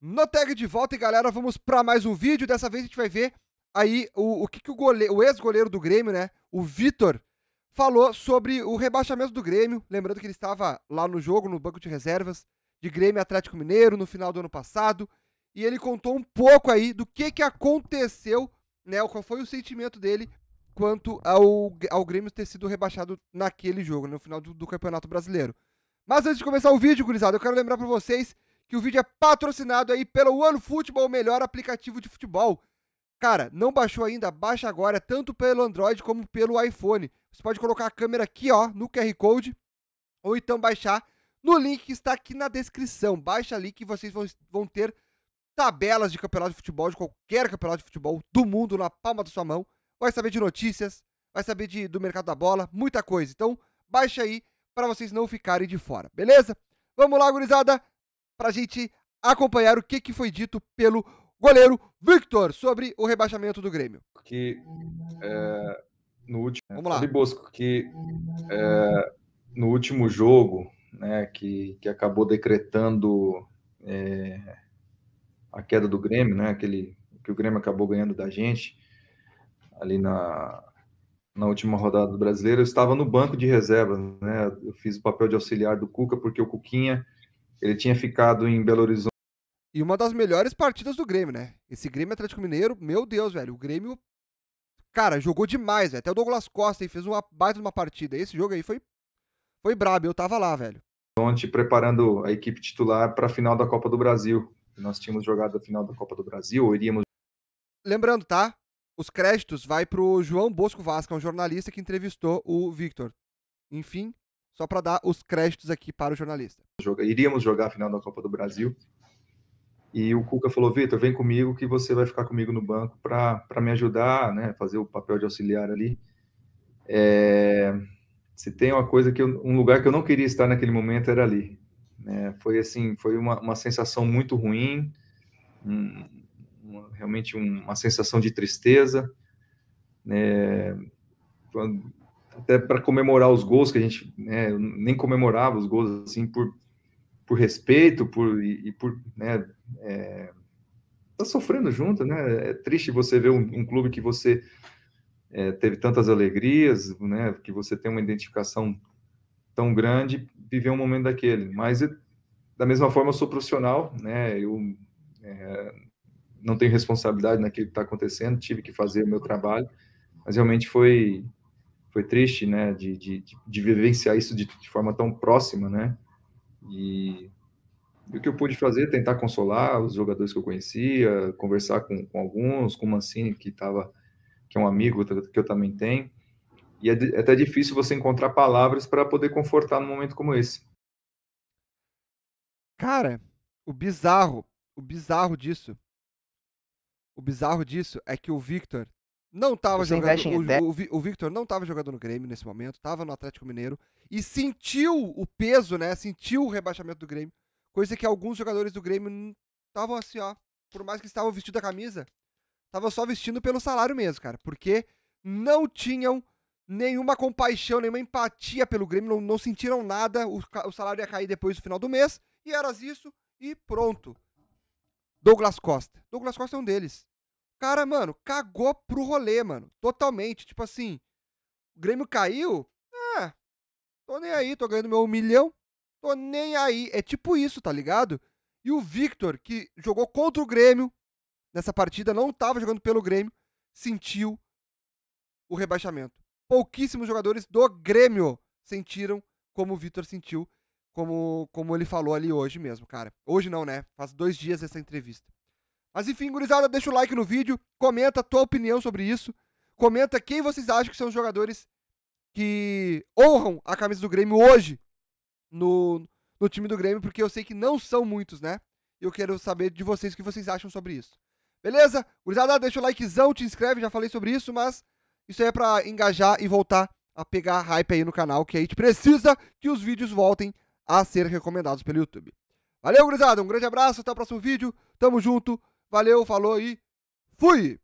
No tag de volta e galera, vamos para mais um vídeo. Dessa vez a gente vai ver aí o, o que, que o, o ex-goleiro do Grêmio, né, o Vitor, falou sobre o rebaixamento do Grêmio. Lembrando que ele estava lá no jogo, no banco de reservas de Grêmio Atlético Mineiro no final do ano passado. E ele contou um pouco aí do que, que aconteceu, né, qual foi o sentimento dele quanto ao, ao Grêmio ter sido rebaixado naquele jogo, no final do, do Campeonato Brasileiro. Mas antes de começar o vídeo, gurizada, eu quero lembrar para vocês que o vídeo é patrocinado aí pelo OneFootball, o melhor aplicativo de futebol. Cara, não baixou ainda? Baixa agora, tanto pelo Android como pelo iPhone. Você pode colocar a câmera aqui, ó, no QR Code, ou então baixar no link que está aqui na descrição. Baixa ali que vocês vão, vão ter tabelas de campeonato de futebol, de qualquer campeonato de futebol do mundo na palma da sua mão vai saber de notícias, vai saber de, do mercado da bola, muita coisa. Então, baixa aí para vocês não ficarem de fora, beleza? Vamos lá, gurizada, pra gente acompanhar o que, que foi dito pelo goleiro Victor sobre o rebaixamento do Grêmio. Que é, no último, Vamos lá. Bosco, que é, no último jogo, né, que, que acabou decretando é, a queda do Grêmio, né, aquele que o Grêmio acabou ganhando da gente, ali na, na última rodada do Brasileiro, eu estava no banco de reservas, né? Eu fiz o papel de auxiliar do Cuca, porque o Cuquinha, ele tinha ficado em Belo Horizonte. E uma das melhores partidas do Grêmio, né? Esse Grêmio Atlético Mineiro, meu Deus, velho, o Grêmio, cara, jogou demais, velho. Até o Douglas Costa aí fez uma baita uma partida. Esse jogo aí foi, foi brabo, eu tava lá, velho. Preparando a equipe titular para a final da Copa do Brasil. Nós tínhamos jogado a final da Copa do Brasil, ou iríamos. Lembrando, tá? os créditos vai pro João Bosco Vasco, é um jornalista que entrevistou o Victor. Enfim, só para dar os créditos aqui para o jornalista. Iríamos jogar a final da Copa do Brasil. E o Cuca falou: Vitor, vem comigo que você vai ficar comigo no banco para me ajudar, né? Fazer o papel de auxiliar ali. É, se tem uma coisa que eu, um lugar que eu não queria estar naquele momento era ali. Né? Foi assim, foi uma, uma sensação muito ruim, um, uma, realmente uma sensação de tristeza, né, até para comemorar os gols que a gente né, nem comemorava os gols assim por, por respeito, por e, e por né, é, tá sofrendo junto, né? É triste você ver um, um clube que você é, teve tantas alegrias, né? Que você tem uma identificação tão grande, viver um momento daquele. Mas da mesma forma, eu sou profissional, né? Eu é, não tenho responsabilidade naquilo que está acontecendo, tive que fazer o meu trabalho, mas realmente foi foi triste, né, de, de, de vivenciar isso de, de, forma tão próxima, né, e, e, o que eu pude fazer, tentar consolar os jogadores que eu conhecia, conversar com, com alguns, com o Mancini, que estava, que é um amigo que eu também tenho, e é, é até difícil você encontrar palavras para poder confortar num momento como esse. Cara, o bizarro, o bizarro disso o bizarro disso é que o Victor não estava jogando. O, o, o, Victor não estava jogando no Grêmio nesse momento, estava no Atlético Mineiro e sentiu o peso, né? Sentiu o rebaixamento do Grêmio, coisa que alguns jogadores do Grêmio estavam assim, ó. Por mais que estavam vestindo a camisa, estavam só vestindo pelo salário mesmo, cara, porque não tinham nenhuma compaixão, nenhuma empatia pelo Grêmio, não, não sentiram nada. O, o salário ia cair depois do final do mês e era isso e pronto. Douglas Costa. Douglas Costa é um deles. Cara, mano, cagou pro rolê, mano. Totalmente. Tipo assim, o Grêmio caiu? É, tô nem aí, tô ganhando meu um milhão. Tô nem aí. É tipo isso, tá ligado? E o Victor, que jogou contra o Grêmio nessa partida, não tava jogando pelo Grêmio, sentiu o rebaixamento. Pouquíssimos jogadores do Grêmio sentiram como o Victor sentiu como, como ele falou ali hoje mesmo, cara. Hoje não, né? Faz dois dias essa entrevista. Mas enfim, gurizada, deixa o like no vídeo, comenta a tua opinião sobre isso, comenta quem vocês acham que são os jogadores que honram a camisa do Grêmio hoje no, no time do Grêmio, porque eu sei que não são muitos, né? Eu quero saber de vocês o que vocês acham sobre isso. Beleza? Gurizada, deixa o likezão, te inscreve, já falei sobre isso, mas isso aí é pra engajar e voltar a pegar hype aí no canal, que a gente precisa que os vídeos voltem a ser recomendados pelo YouTube. Valeu, gurizada, um grande abraço, até o próximo vídeo, tamo junto, valeu, falou e fui!